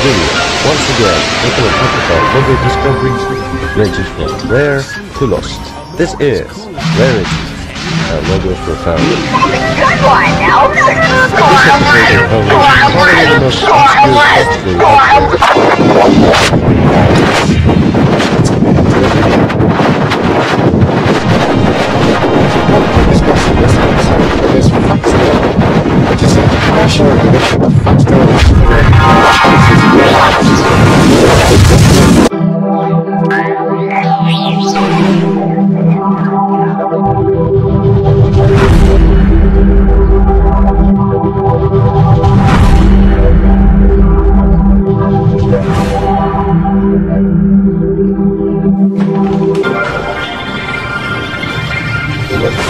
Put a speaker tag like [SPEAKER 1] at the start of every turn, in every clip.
[SPEAKER 1] video. Once again, we're going to talk about logo discovery ranges from rare to lost. This is Rarity, how logos were found.
[SPEAKER 2] Good one, now.
[SPEAKER 1] This episode covers probably the most obscure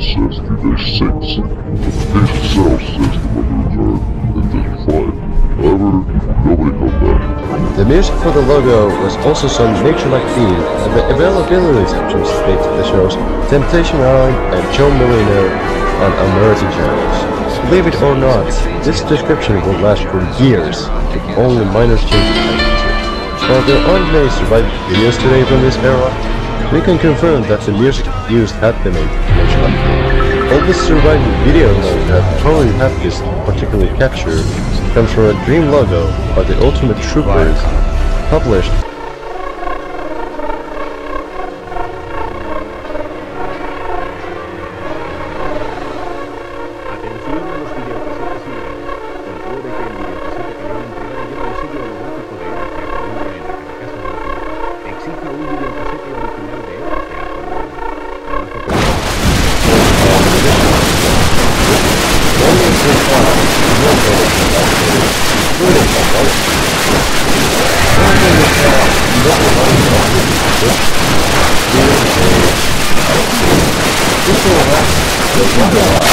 [SPEAKER 3] Says today's 6, but the page itself says the numbers are and 5. However, nobody back.
[SPEAKER 1] The music for the logo was also some nature-like theme, and the availability section states the shows Temptation Island and Joe Millionaire on American channels. Believe it or not, this description will last for years, with only minor changes. While there aren't many surviving videos today from this era, we can confirm that the music used had been nature-like. All the surviving video known that totally have this particular capture comes from a dream logo by the Ultimate Troopers, published last